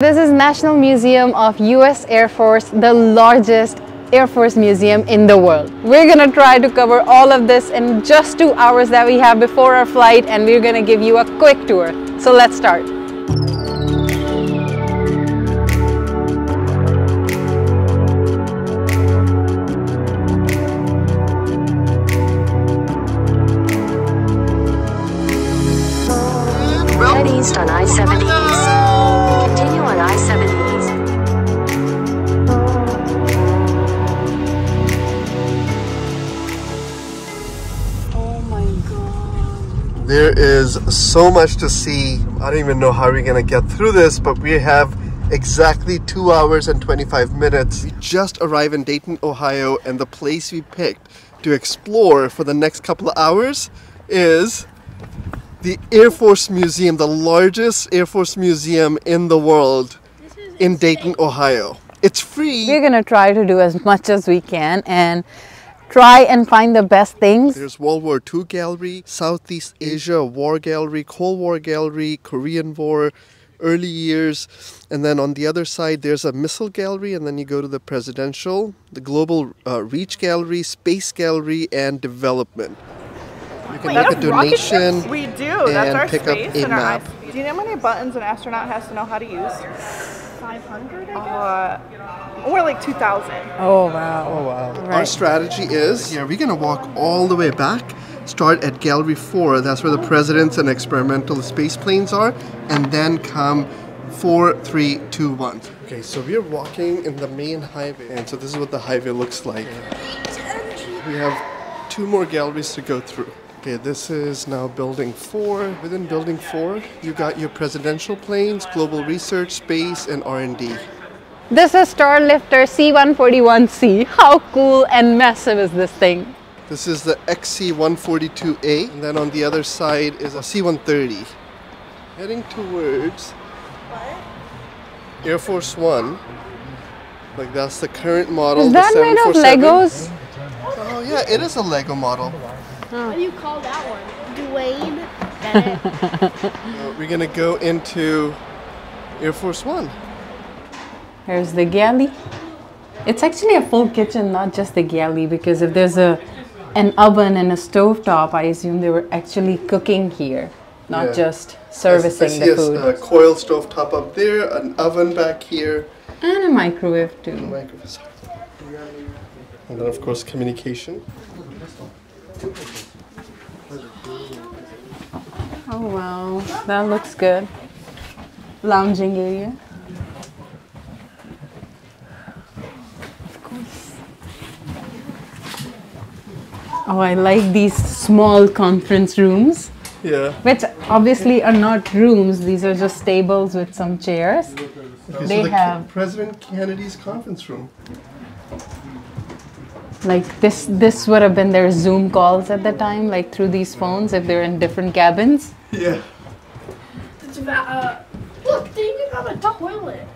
This is National Museum of US Air Force, the largest Air Force museum in the world. We're gonna try to cover all of this in just two hours that we have before our flight and we're gonna give you a quick tour. So let's start. So much to see. I don't even know how we're gonna get through this, but we have exactly two hours and 25 minutes. We just arrived in Dayton, Ohio, and the place we picked to explore for the next couple of hours is the Air Force Museum, the largest Air Force museum in the world in Dayton, Ohio. It's free. We're gonna try to do as much as we can and try and find the best things. There's World War II gallery, Southeast Asia War gallery, Cold War gallery, Korean War, early years, and then on the other side there's a missile gallery, and then you go to the presidential, the global uh, reach gallery, space gallery, and development. You can make a donation. We do. That's and our pick up space a and our map. Do you know how many buttons an astronaut has to know how to use? 500, uh, Or like 2,000. Oh wow. Oh wow. Our strategy is yeah, we're gonna walk all the way back, start at Gallery 4, that's where the presidents and experimental space planes are, and then come four, three, two, one. Okay, so we're walking in the main highway, and so this is what the highway looks like. We have two more galleries to go through. Okay, this is now building four. Within building four, you got your presidential planes, global research, space, and R&D. This is Starlifter C141C. How cool and massive is this thing? This is the XC142A, and then on the other side is a C130. Heading towards Air Force One. Like that's the current model. Is that made of Legos? Oh yeah, it is a Lego model. What do you call that one? Dwayne Bennett. Uh, we're gonna go into Air Force One. Here's the galley. It's actually a full kitchen, not just the galley, because if there's a an oven and a stove top, I assume they were actually cooking here, not Yeah. just I servicing see the a food. uh, coil stove top up there, an oven back here, and a microwave too. microphone. And then of course communication. Oh wow, that looks good. Lounging area. Of course. Oh, I like these small conference rooms, Yeah. which obviously are not rooms. These are just tables with some chairs. Okay, They the have- President Kennedy's conference room. Like this, this would have been their Zoom calls at the time, like through these phones if they're in different cabins. Yeah. It's about, uh, look, they even have a toilet.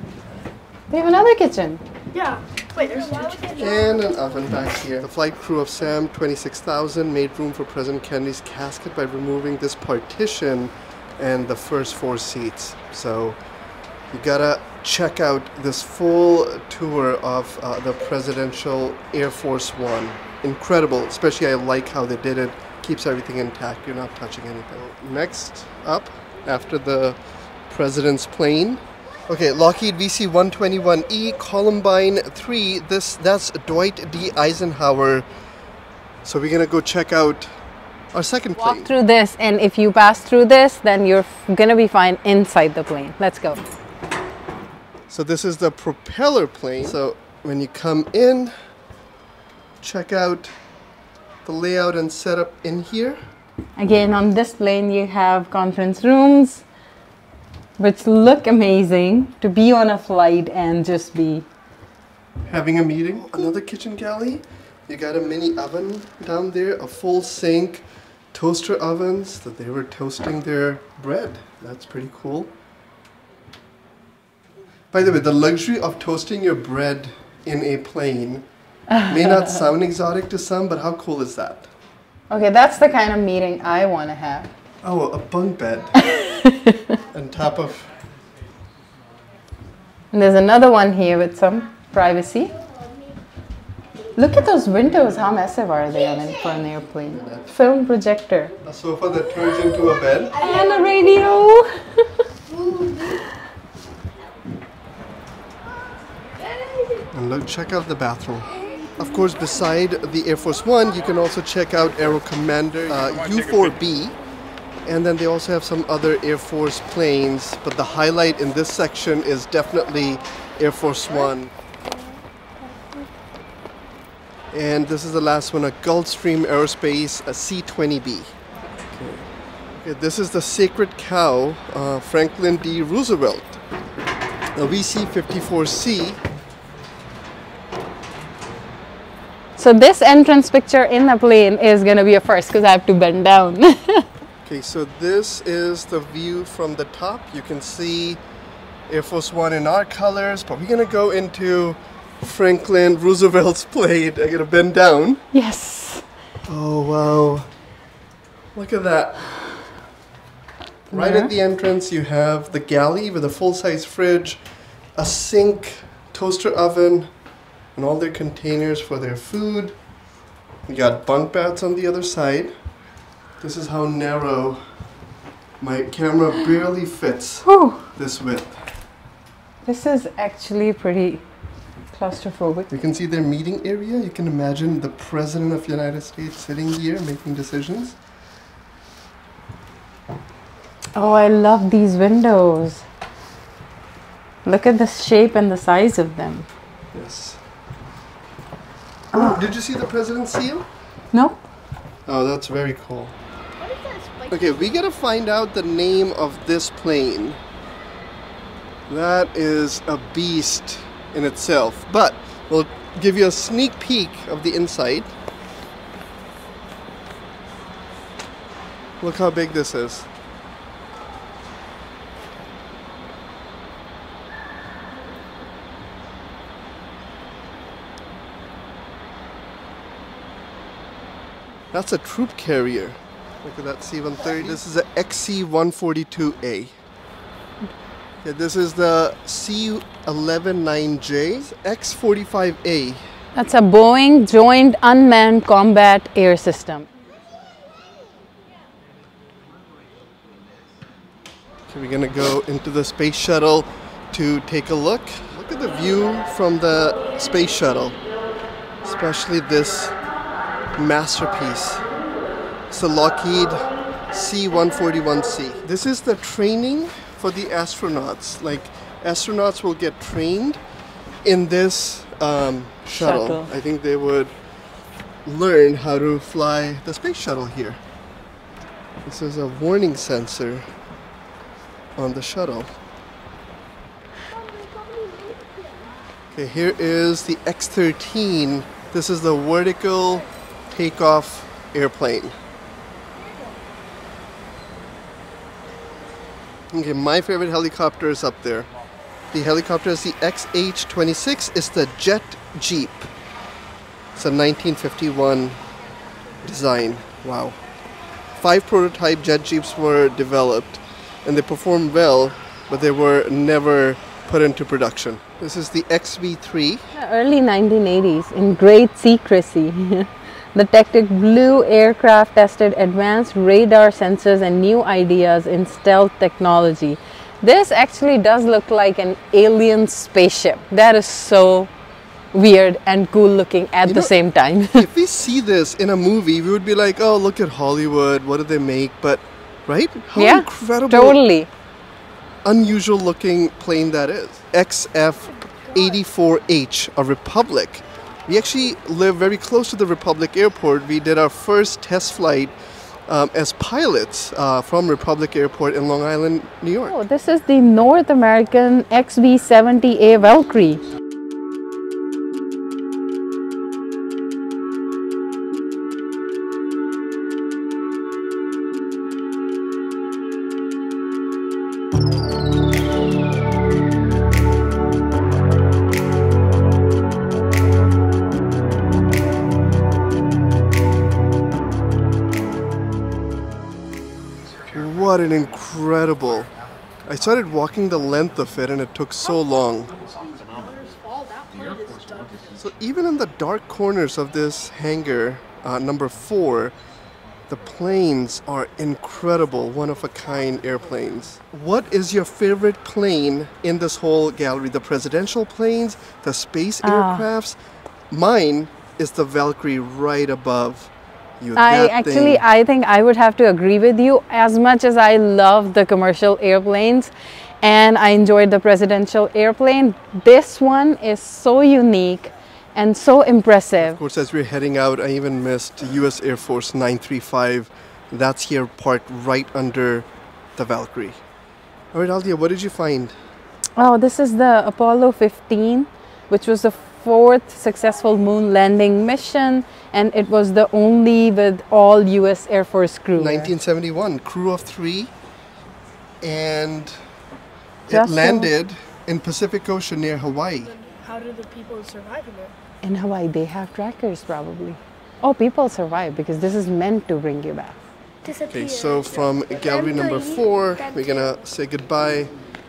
They have another kitchen. Yeah. Wait, there's two chickens. And an oven back here. The flight crew of SAM 26000 made room for President Kennedy's casket by removing this partition and the first four seats. So you gotta check out this full tour of uh, the Presidential Air Force One. Incredible, especially I like how they did it. Keeps everything intact, you're not touching anything. Next up, after the President's plane, Okay, Lockheed VC-121E Columbine 3. This that's Dwight D. Eisenhower. So we're gonna go check out our second plane. Walk through this, and if you pass through this, then you're gonna be fine inside the plane. Let's go. So this is the propeller plane. So when you come in, check out the layout and setup in here. Again, on this plane, you have conference rooms, which look amazing to be on a flight and just be. Having a meeting. Another kitchen galley. You got a mini oven down there, a full sink, toaster ovens that they were toasting their bread. That's pretty cool. By the way, the luxury of toasting your bread in a plane may not sound exotic to some, but how cool is that? Okay, that's the kind of meeting I want to have. Oh, a bunk bed on top of And there's another one here with some privacy. Look at those windows. How massive are they on an, for an airplane? Film projector. A sofa that turns into a bed. And a radio. And look, check out the bathroom. Of course, beside the Air Force One, you can also check out Aero Commander uh, U-4B. And then they also have some other Air Force planes, but the highlight in this section is definitely Air Force One. And this is the last one, a Gulfstream Aerospace, a C-20B. Okay. Okay, this is the Sacred Cow, uh, Franklin D. Roosevelt, a VC-54C. So this entrance picture in the plane is gonna be a first because I have to bend down. Okay, so this is the view from the top. You can see Air Force One in our colors, but we're gonna go into Franklin Roosevelt's plane. I'm gonna bend down. yes. Oh wow. Look at that. Right Yeah. at the entrance you have the galley with a full-size fridge, a sink, toaster oven, and all their containers for their food. You got bunk beds on the other side. This is how narrow my camera barely fits Whew. this width. This is actually pretty claustrophobic. You can see their meeting area. You can imagine the President of the United States sitting here making decisions. Oh, I love these windows. Look at the shape and the size of them. Yes. Oh, did you see the president's seal? No? Oh, that's very cool. What is that? Okay, we gotta find out the name of this plane. That is a beast in itself. But we'll give you a sneak peek of the inside. Look how big this is. That's a troop carrier. Look at that C-130. This is a XC-142A. Yeah, this is the C-119J, X-45A. That's a Boeing Joint Unmanned Combat Air System. So we're gonna go into the space shuttle to take a look. Look at the view from the space shuttle, especially this masterpiece. It's the Lockheed C-141C. This is the training for the astronauts. Like astronauts will get trained in this um, shuttle. Shuttle. I think they would learn how to fly the space shuttle here. This is a warning sensor on the shuttle. Okay, here is the X-13. This is the vertical takeoff airplane. Okay, my favorite helicopter is up there. The helicopter is the XH-26. It's the Jet Jeep. It's a 1951 design. Wow. Five prototype jet jeeps were developed and they performed well, but they were never put into production. This is the XV3. The early 1980s, in great secrecy, the Tacit Blue aircraft tested advanced radar sensors and new ideas in stealth technology. This actually does look like an alien spaceship. That is so weird and cool looking at You the know- same time. if we see this in a movie, we would be like, oh, look at Hollywood, what do they make? But, right? How yeah, incredible, totally. unusual looking plane that is. XF 84H, a Republic. We actually live very close to the Republic Airport. We did our first test flight um, as pilots uh, from Republic Airport in Long Island, New York. Oh, this is the North American XB-70A Valkyrie. Incredible I started walking the length of it and it took so long. So even in the dark corners of this hangar, uh, number four, the planes are incredible, one of a kind airplanes. What is your favorite plane in this whole gallery? The presidential planes, the space aircrafts? Mine is the Valkyrie right above you. I actually, I think I would have to agree with you. As much as I love the commercial airplanes and I enjoyed the presidential airplane, this one is so unique and so impressive. Of course, as we're heading out, I even missed US Air Force 935. That's here parked right under the Valkyrie. All right, Alia, what did you find? Oh, this is the Apollo 15, which was the fourth successful moon landing mission, and it was the only with all US Air Force crew. 1971, crew of three, and it Just a- landed in Pacific Ocean near Hawaii. How do the people survive in it? In Hawaii, they have trackers probably. Oh, people survive because this is meant to bring you back. Okay, so from gallery number four, we're gonna say goodbye.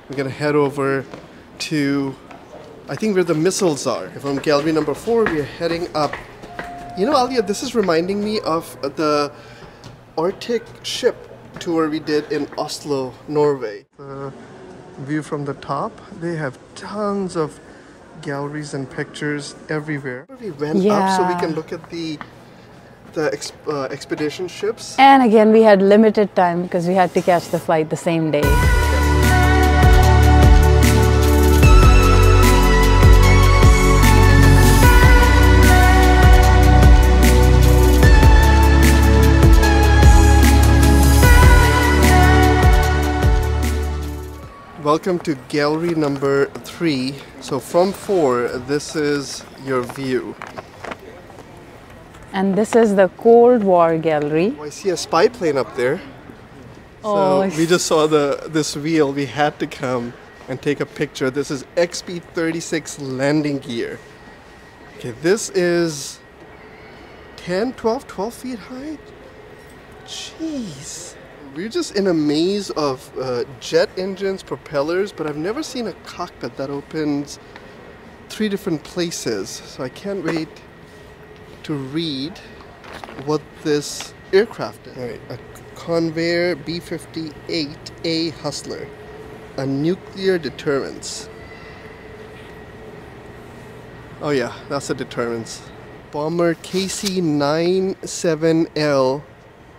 We're gonna head over to, I think where the missiles are. From gallery number four, we're heading up. You know, Alia, this is reminding me of the Arctic ship tour we did in Oslo, Norway. The view from the top, they have tons of galleries and pictures everywhere. We went up so we can look at the the ex- uh, expedition ships. And again, we had limited time because we had to catch the flight the same day. Welcome to gallery number three. So from four, this is your view. And this is the Cold War Gallery. Oh, I see a spy plane up there. So Oh, we just saw the this wheel. We had to come and take a picture. This is XB36 landing gear. Okay, this is 10, 12, 12 feet high. Jeez. We're just in a maze of uh, jet engines, propellers, but I've never seen a cockpit that opens three different places. So I can't wait to read what this aircraft is. All right, a Convair B-58A Hustler, a nuclear deterrence. Oh yeah, that's a deterrence. Bomber KC-97L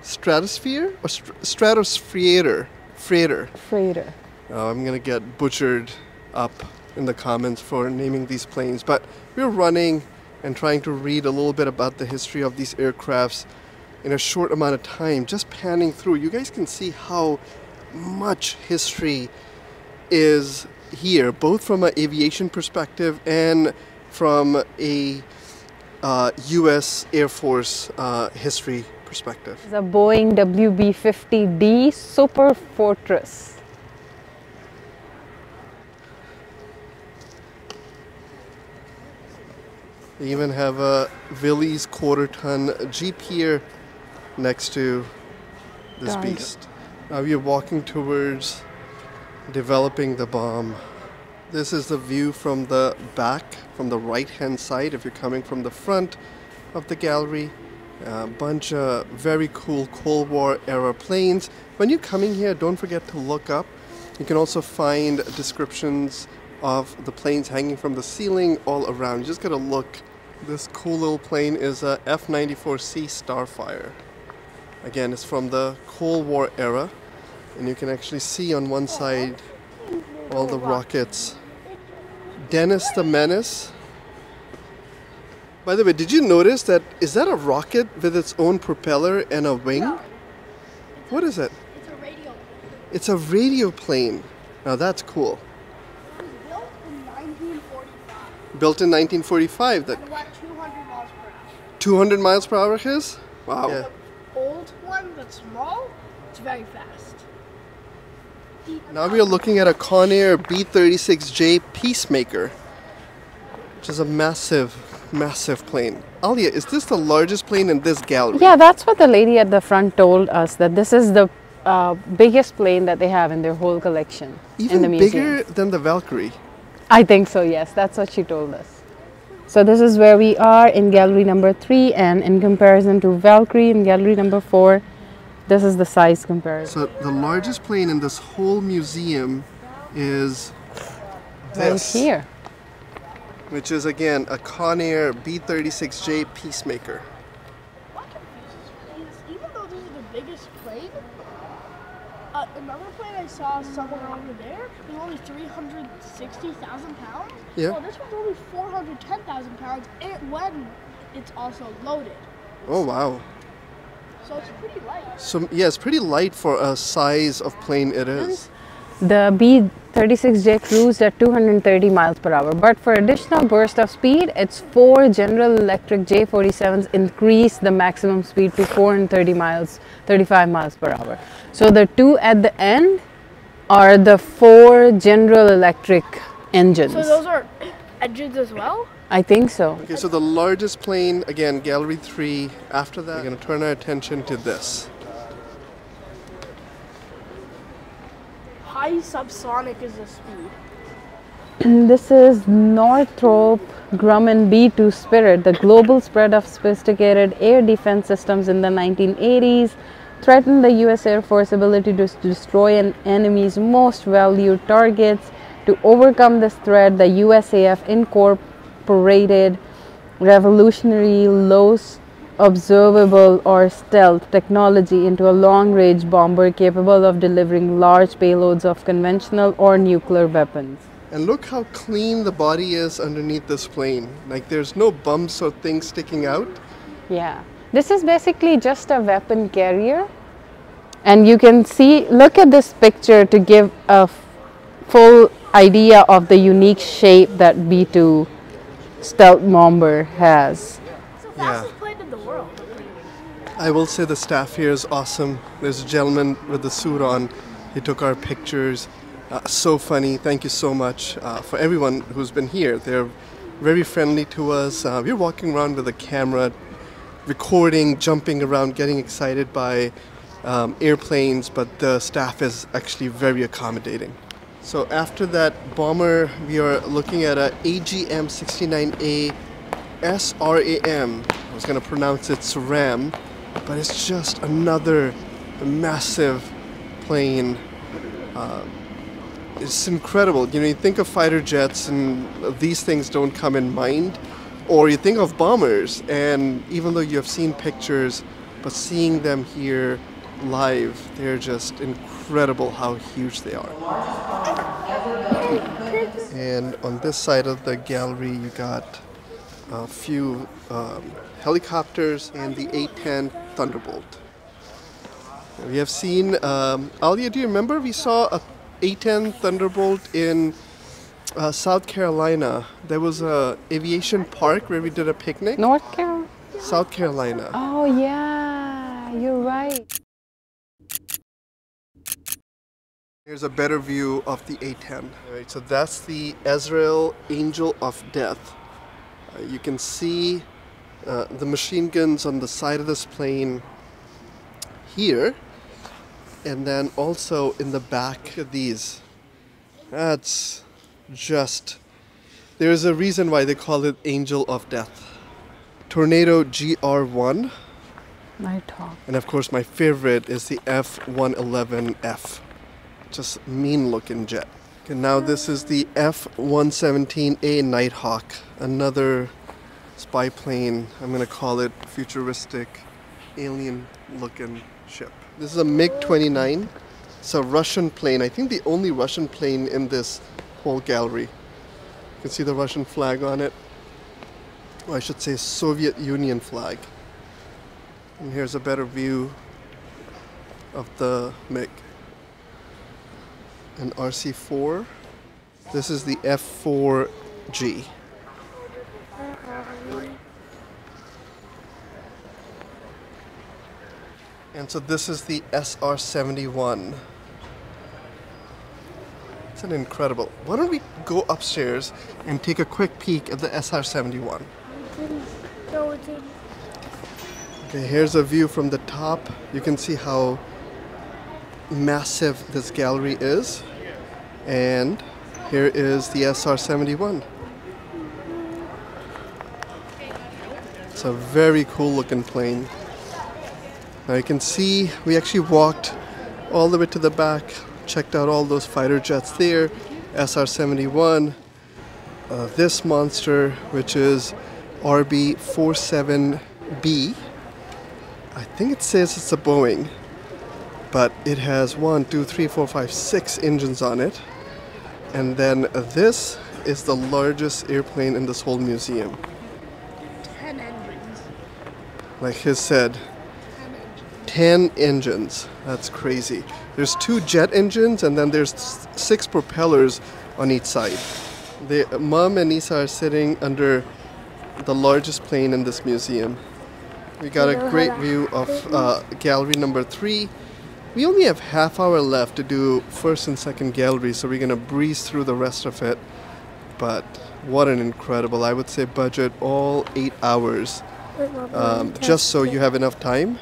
Stratosphere or Str- Stratosphere Freighter. Freighter. Uh, I'm gonna get butchered up in the comments for naming these planes, but we're running and trying to read a little bit about the history of these aircrafts in a short amount of time, just panning through. You guys can see how much history is here, both from an aviation perspective and from a uh, U.S. Air Force uh, history perspective. It's a Boeing WB-50D Super Fortress. They even have a Willys quarter ton Jeep here next to this Darn. beast. Now we are walking towards developing the bomb. This is the view from the back, from the right hand side, if you're coming from the front of the gallery. A bunch of very cool Cold War era planes. When you're coming here, don't forget to look up. You can also find descriptions of the planes hanging from the ceiling all around. You just gotta look. This cool little plane is a F 94C Starfire. Again, it's from the Cold War era, and you can actually see on one side all the rockets. Dennis the Menace. By the way, did you notice that? Is that a rocket with its own propeller and a wing? What is it? It's a radio. plane. It's a radio plane. Now that's cool. It was built in 1945. Built in 1945. That At about 200 miles per hour. 200 miles per hour is? Wow. The old one that's small, it's very fast. Now we are looking at a Convair B36J Peacemaker, which is a massive, massive plane. Alia, is this the largest plane in this gallery? Yeah, that's what the lady at the front told us that this is the uh, biggest plane that they have in their whole collection Even in the museum. bigger than the Valkyrie. I think so, yes. That's what she told us. So this is where we are in gallery number three, and in comparison to Valkyrie in gallery number four, this is the size comparison. So the largest plane in this whole museum is Right this, here. Which is again a Convair B36J Peacemaker. What confuses me is even though this is the biggest plane, uh, another plane I saw somewhere over there was only 360,000 pounds. Yeah. Well, this one's only 410,000 pounds and when it's also loaded. Oh wow! So it's pretty light. So yeah, it's pretty light for a size of plane it is. The B36J cruised at 230 miles per hour, but for additional burst of speed, its four General Electric J47s increased the maximum speed to 430 miles, 35 miles per hour. So the two at the end are the four General Electric engines. So those are engines as well? I think so. Okay, so the largest plane again, Gallery Three. After that, we're gonna turn our attention to this. High subsonic is the speed. This is Northrop Grumman B-2 Spirit, the global spread of sophisticated air defense systems in the 1980s threatened the US Air Force ability to destroy an enemy's most valued targets. To overcome this threat, the USAF incorporated revolutionary low observable or stealth technology into a long range bomber capable of delivering large payloads of conventional or nuclear weapons. And look how clean the body is underneath this plane. Like there's no bumps or things sticking out. Yeah, this is basically just a weapon carrier. And you can see, look at this picture to give a f- full idea of the unique shape that B2 stealth bomber has. Yeah. fastest plane in the world. I will say the staff here is awesome. There's a gentleman with the suit on. He took our pictures. Uh, so funny. Thank you so much uh, for everyone who's been here. They're very friendly to us. Uh, we're walking around with a camera, recording, jumping around, getting excited by um, airplanes, but the staff is actually very accommodating. So after that bomber, we are looking at a AGM 69A SRAM. I was going to pronounce it SRAM, but it's just another massive plane. Uh, it's incredible. You know, you think of fighter jets, and these things don't come in mind, or you think of bombers, and even though you have seen pictures, but seeing them here live, they're just incredible how huge they are. And on this side of the gallery, you got a few um, helicopters and the A-10 Thunderbolt. We have seen, um, Alia, do you remember we saw a A-10 Thunderbolt in uh, South Carolina? There was a aviation park where we did a picnic. North Carolina? South Carolina. Oh, yeah, you're right. Here's a better view of the A-10. All right, so that's the Azrael Angel of Death. Uh, you can see uh, the machine guns on the side of this plane here, and then also in the back of these. That's just. There's a reason why they call it Angel of Death. Tornado GR1, Nighthawk. and of course, my favorite is the F111F. Just mean looking jet. and now this is the F 117A Nighthawk, another spy plane. I'm gonna call it futuristic, alien looking ship. This is a MiG 29. It's a Russian plane. I think the only Russian plane in this whole gallery. You can see the Russian flag on it. Or I should say Soviet Union flag. And here's a better view of the MiG. An RC4. This is the F4G. And so this is the SR71. It's an incredible. Why don't we go upstairs and take a quick peek at the SR71? No, it's in. Okay, here's a view from the top. You can see how massive this gallery is. And here is the SR-71. A very cool looking plane. Now you can see we actually walked all the way to the back, checked out all those fighter jets there, SR-71, uh, this monster which is RB-47B. I think it says it's a Boeing, but it has one, two, three, four, five, six engines on it. And then this is the largest airplane in this whole museum. 10 engines. Like his said, 10 engines. That's crazy. There's two jet engines and then there's six propellers on each side. The mom and Nisa are sitting under the largest plane in this museum. We got a great view of uh, gallery number three. We only have half hour left to do first and second gallery, so we're gonna breeze through the rest of it. But what an incredible! I would say budget all eight hours, um, just so you have enough time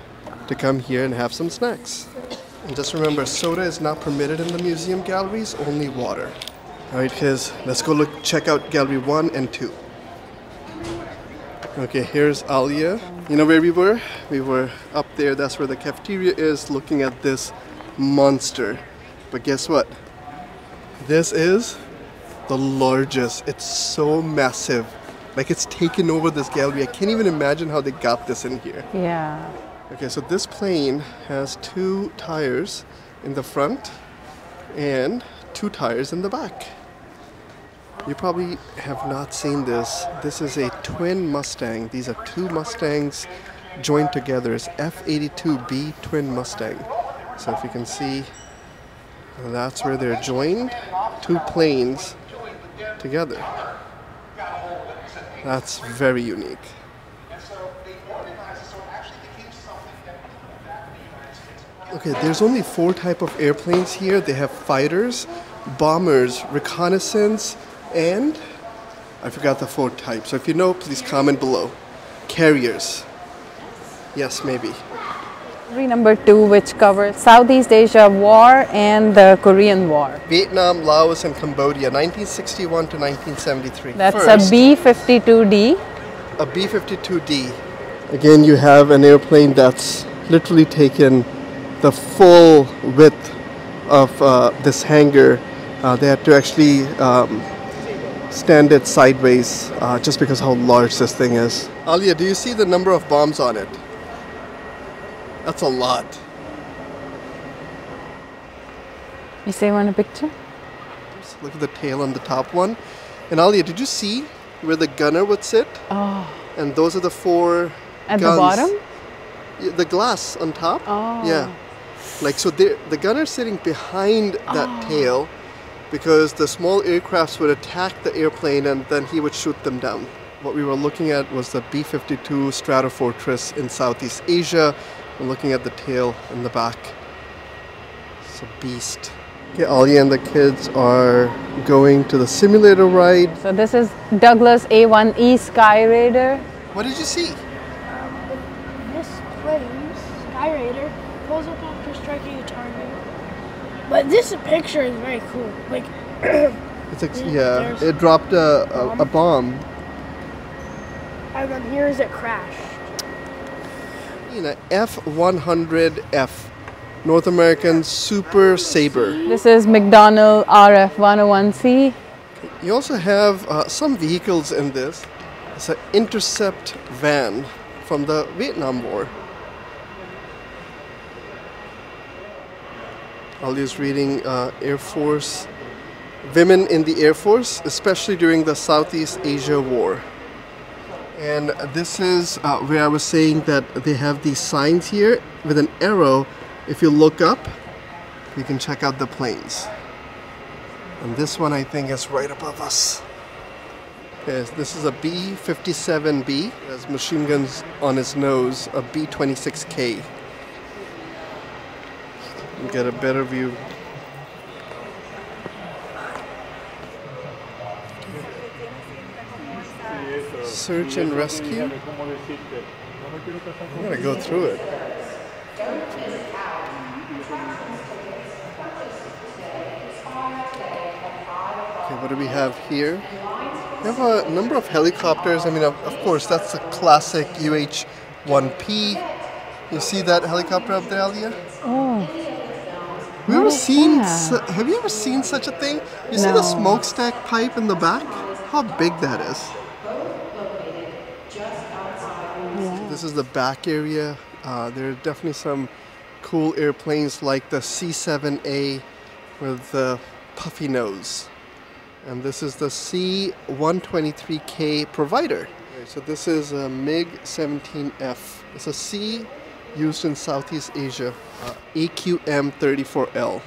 to come here and have some snacks. And just remember, soda is not permitted in the museum galleries, only water. All right, kids, let's go look, check out gallery one and two. Okay, here's Alia. You know where we were? We were up there. That's where the cafeteria is, looking at this monster. But guess what? This is the largest. It's so massive. Like it's taken over this gallery. I can't even imagine how they got this in here. Yeah. Okay, so this plane has two tires in the front and two tires in the back. You probably have not seen this. This is a twin Mustang. These are two Mustangs joined together. It's F82B twin Mustang. So if you can see, that's where they're joined. Two planes together. That's very unique. Okay, there's only four type of airplanes here. They have fighters, bombers, reconnaissance, and I forgot the fourth type. So if you know, please comment below. Carriers. Yes, maybe. Gallery number two, which covers Southeast Asia War and the Korean War. Vietnam, Laos, and Cambodia, 1961 to 1973. That's First, a B-52D. a B-52D. Again, you have an airplane that's literally taken the full width of uh, this hangar. Uh, they had to actually um, stand it sideways uh, just because how large this thing is. Alia, do you see the number of bombs on it? That's a lot. You say want a picture? Look at the tail on the top one. And Alia, did you see where the gunner would sit? Oh, And those are the four at guns. the bottom? Yeah, the glass on top. Oh. Yeah. Like so, the gunner's sitting behind that Oh. tail because the small aircrafts would attack the airplane and then he would shoot them down. What we were looking at was the B-52 Stratofortress in Southeast Asia. We're looking at the tail in the back. It's a beast. Okay, Alia and the kids are going to the simulator ride. So this is Douglas A1E Sky Raider. What did you see? Um, this plane, Sky Raider, pulls up after striking a target. But this picture is very cool. Like, It's ex- Yeah, yeah, it dropped a, a, a bomb. and then here is it crashed. In a F100F, North American Super Sabre. This is McDonnell RF 101C. You also have uh, some vehicles in this. It's an intercept van from the Vietnam War. Ali's reading uh, Air Force, women in the Air Force, especially during the Southeast Asia War. And this is uh, where I was saying that they have these signs here with an arrow. If you look up, you can check out the planes. And this one I think is right above us. Yes, this is a B-57B. It has machine guns on its nose, a B-26K. Get a better view. search and rescue? I'm gonna go through it. Okay, what do we have here? We have a number of helicopters. I mean, of, of course, that's the classic UH-1P. You see that helicopter up there, Alia? Oh. Have you ever oh, seen? have you ever seen such a thing? You no. see the smokestack pipe in the back? How big that is! This is the back area. Uh, there are definitely some cool airplanes like the C-7A with the puffy nose. And this is the C-123K provider. Okay, So this is a MiG-17F. It's a C used in Southeast Asia, uh, AQM-34L.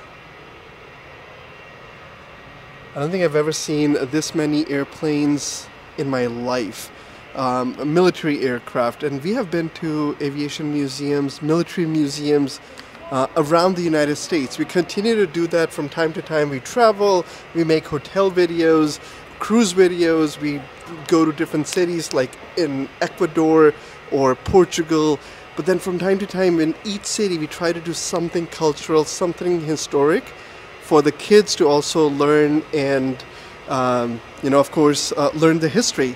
I don't think I've ever seen this many airplanes in my life. Um, military aircraft, and we have been to aviation museums, military museums uh, around the United States. We continue to do that from time to time. We travel, we make hotel videos, cruise videos, we go to different cities like in Ecuador or Portugal. But then from time to time, in each city, we try to do something cultural, something historic for the kids to also learn and, um, you know, of course, uh, learn the history.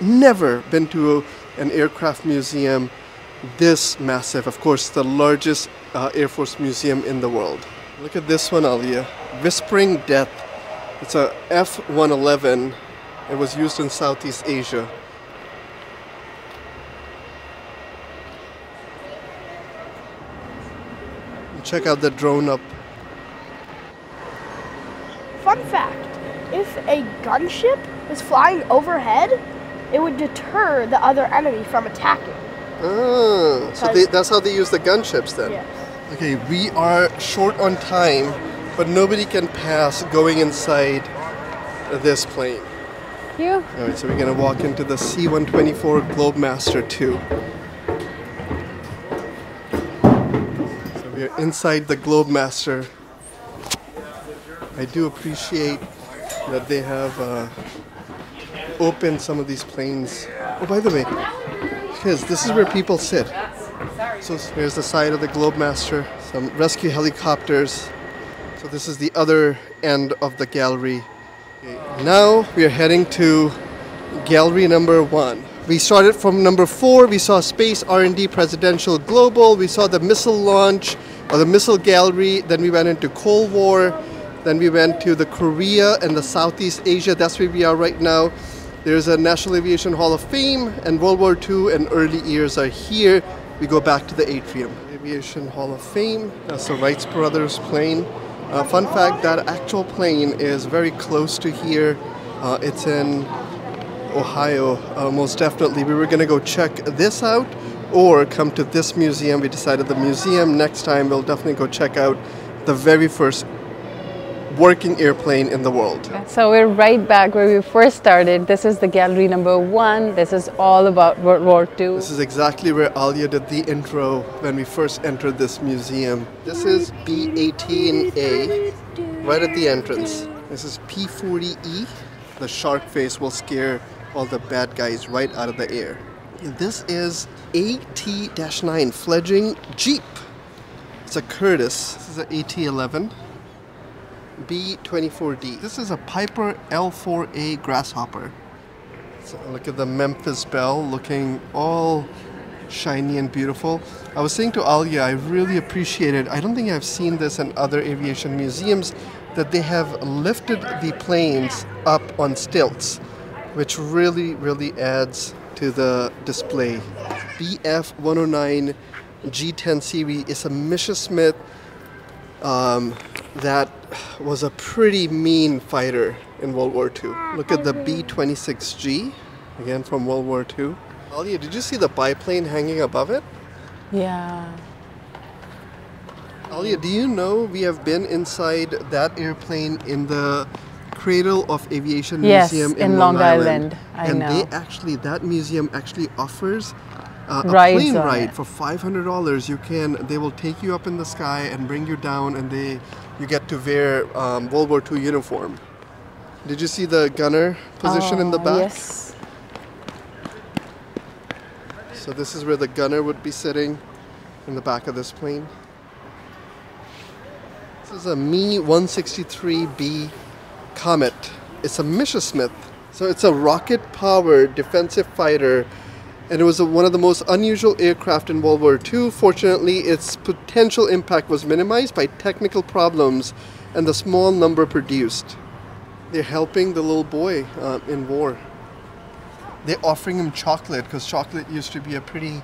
Never been to an aircraft museum this massive. Of course, the largest uh, Air Force museum in the world. Look at this one, Alia. Whispering Death. It's a F-111. It was used in Southeast Asia. Check out the drone up Fun fact if a gunship was flying overhead, it would deter the other enemy from attacking. Ah, so they, that's how they use the gunships then. Yes. Okay, we are short on time, but nobody can pass going inside this plane. you? All right, so we're gonna walk into the C-124 Globemaster 2. So we're inside the Globemaster. I do appreciate that they have uh, opened some of these planes. Oh, by the way, because this is where people sit. So here's the side of the Globemaster, some rescue helicopters. So this is the other end of the gallery. Now we are heading to gallery number one. We started from number four. We saw Space R&D Presidential Global. We saw the missile launch or the missile gallery. Then we went into Cold War. Then we went to the Korea and the Southeast Asia. That's where we are right now. There's a National Aviation Hall of Fame, and World War II and early years are here. We go back to the atrium. Aviation Hall of Fame. That's the Wright Brothers plane. Uh, fun fact: that actual plane is very close to here. Uh, it's in Ohio, uh, most definitely. We were going to go check this out or come to this museum. We decided the museum next time we'll definitely go check out the very first working airplane in the world. So we're right back where we first started. This is the gallery number one. This is all about World War II. This is exactly where Alia did the intro when we first entered this museum. This is B18A, right at the entrance. This is P40E. The shark face will scare all the bad guys right out of the air. And this is AT-9 Fledgling Jeep. It's a Curtiss. This is an AT-11. B24D. This is a Piper L4A Grasshopper. So look at the Memphis Belle looking all shiny and beautiful. I was saying to Alia, I really appreciate it. I don't think I've seen this in other aviation museums that they have lifted the planes up on stilts, which really, really adds to the display. BF 109 G10 series is a Messerschmitt um, that was a pretty mean fighter in World War II. Look at the B-26G, again from World War II. Alia, did you see the biplane hanging above it? Yeah. Alia, do you know we have been inside that airplane in the Cradle of Aviation Yes, Museum in Long Island. I and know. they actually, that museum actually offers uh, a Rides plane ride it. for five hundred dollars. You can, they will take you up in the sky and bring you down, and they, you get to wear um, World War II uniform. Did you see the gunner position in the Oh, back? Yes. So this is where the gunner would be sitting in the back of this plane. This is a Me 163B Komet It's a Messerschmitt. So it's a rocket-powered defensive fighter, and it was one of the most unusual aircraft in World War II. Fortunately, its potential impact was minimized by technical problems and the small number produced. They're helping the little boy uh, in war. They're offering him chocolate because chocolate used to be a pretty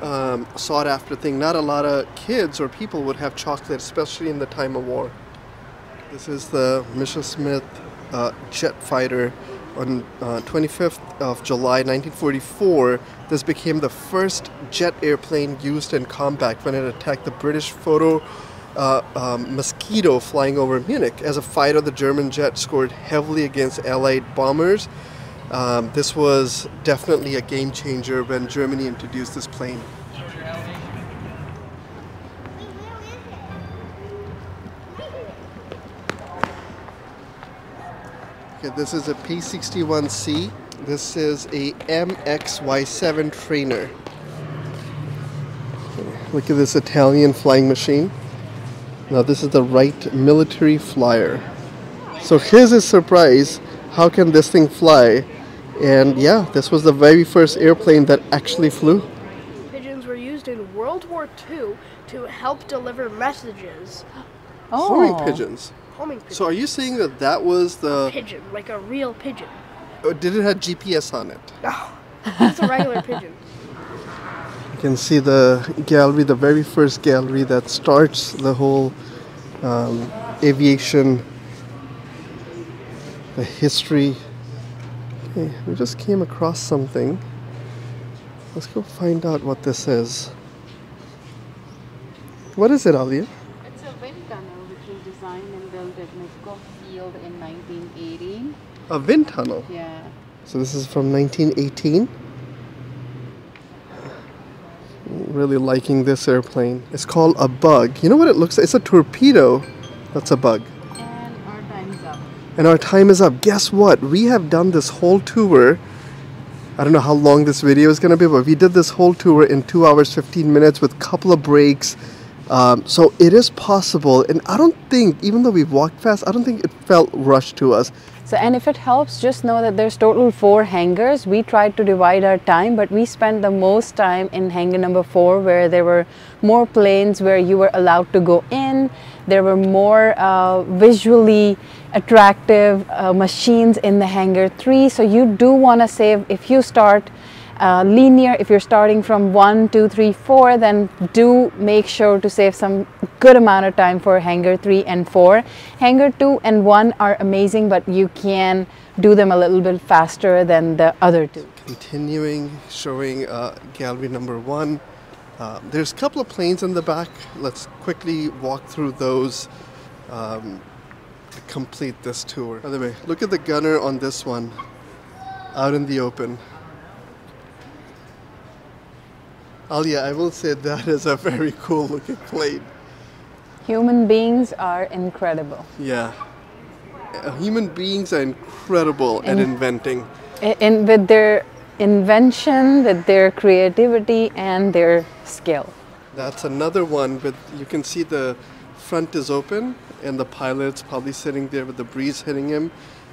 um, sought after thing. Not a lot of kids or people would have chocolate, especially in the time of war. This is the Messerschmitt uh, jet fighter. On uh, 25th of July 1944, this became the first jet airplane used in combat when it attacked the British photo uh, um, Mosquito flying over Munich. As a fighter, the German jet scored heavily against Allied bombers. Um, this was definitely a game changer when Germany introduced this plane. Okay, this is a P61C. This is a MXY7 trainer. Look at this Italian flying machine. Now this is the Wright military flyer. So here's a surprise. How can this thing fly? And yeah, this was the very first airplane that actually flew. Pigeons were used in World War II to help deliver messages. Homing oh. pigeons. Homing pigeon. So are you saying that that was the... pigeon, like a real pigeon. Oh, Did it have GPS on it? No, it's a regular pigeon. You can see the gallery, the very first gallery that starts the whole um, aviation, the history. Okay, we just came across something. Let's go find out what this is. What is it, Alia? It's a wind tunnel which was designed and built at Nisco Field in 1980. A wind tunnel. Yeah. So this is from 1918. Really liking this airplane. It's called a bug. You know what it looks like? It's a torpedo. That's a bug. And our time's up. And our time is up. Guess what? We have done this whole tour. I don't know how long this video is going to be, but we did this whole tour in 2 hours 15 minutes with a couple of breaks. Um, so it is possible. And I don't think, even though we've walked fast, I don't think it felt rushed to us. So, and if it helps, just know that there's total four hangars. We tried to divide our time, but we spent the most time in hangar number four, where there were more planes where you were allowed to go in. There were more uh, visually attractive uh, machines in the hangar three. So you do want to save if you start uh, linear if you're starting from one two three four then do make sure to save some good amount of time for hanger three and four hanger two and one are amazing but you can do them a little bit faster than the other two Continuing showing uh, gallery number one. Uh, there's a couple of planes in the back. Let's quickly walk through those um, to complete this tour. By the way, look at the gunner on this one out in the open. Alia, I will say that is a very cool looking plane. human beings are incredible Yeah. Uh, human beings are incredible at inventing. In with their invention with their creativity and their skill That's another one, but you can see the front is open and the pilot's probably sitting there with the breeze hitting him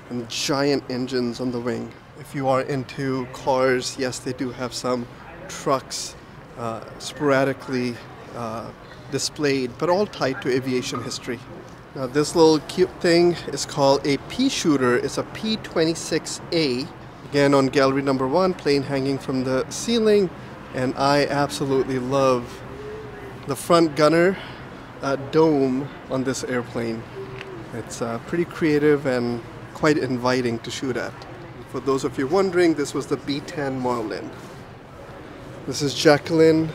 and giant engines on the wing. If you are into cars, yes, they do have some trucks sporadically uh, displayed, but all tied to aviation history. Now, this little cute thing is called a Peashooter. It's a P 26A. Again, on gallery number one, plane hanging from the ceiling, and I absolutely love the front gunner uh, dome on this airplane. It's uh, pretty creative and quite inviting to shoot at. For those of you wondering, this was the B-10 Martin. This is Jacqueline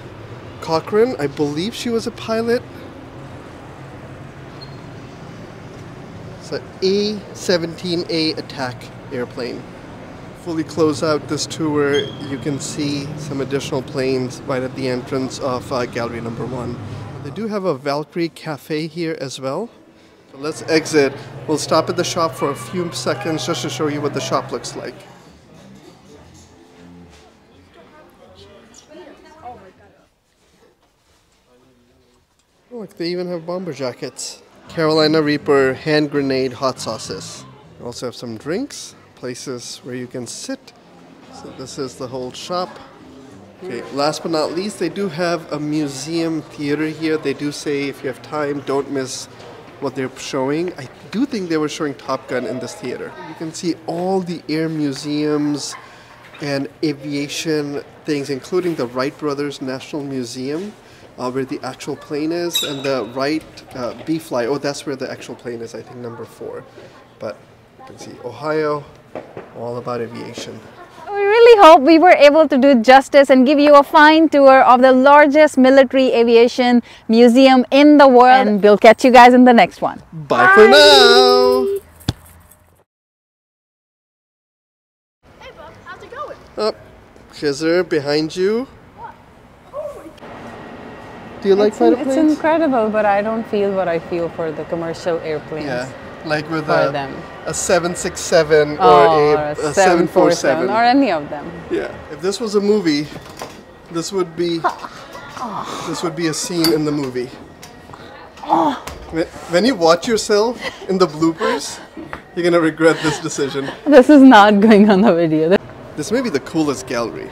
Cochran. I believe she was a pilot. It's an A-17A attack airplane. Fully close out this tour, you can see some additional planes right at the entrance of uh, gallery number one. They do have a Valkyrie cafe here as well. So let's exit. We'll stop at the shop for a few seconds just to show you what the shop looks like. They even have bomber jackets. Carolina Reaper hand grenade hot sauces. Also have some drinks, places where you can sit. So this is the whole shop. Okay, last but not least, they do have a museum theater here. They do say if you have time, don't miss what they're showing. I do think they were showing Top Gun in this theater. You can see all the air museums and aviation things, including the Wright Brothers National Museum, uh, where the actual plane is, and the Wright uh, B-Fly. Oh, that's where the actual plane is, I think number four. But you can see Ohio, all about aviation. We really hope we were able to do justice and give you a fine tour of the largest military aviation museum in the world. And we'll catch you guys in the next one. Bye, for now! Hey, Bob, how's it going? Up, Khizr, behind you. Do you like It's, fighter it's planes? incredible, but I don't feel what I feel for the commercial airplanes. Yeah, like with a, them. a 767 or Oh, a, a 747 747. or any of them. Yeah, if this was a movie, this would be this would be a scene in the movie. When- When you watch yourself in the bloopers, you're gonna regret this decision. This is not going on the video. This may be the coolest gallery.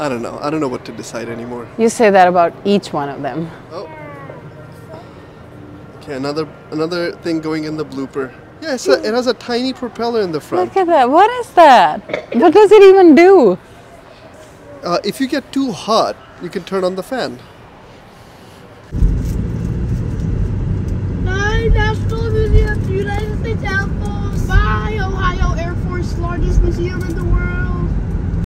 I don't know. I don't know what to decide anymore. You say that about each one of them. Oh. Okay, another another thing going in the blooper. Yeah, it's a, it has a tiny propeller in the front. Look at that. What is that? What does it even do? Uh, if you get too hot, you can turn on the fan. Bye, National Museum of the United States Air Force. Bye, Ohio Air Force, largest museum in the world.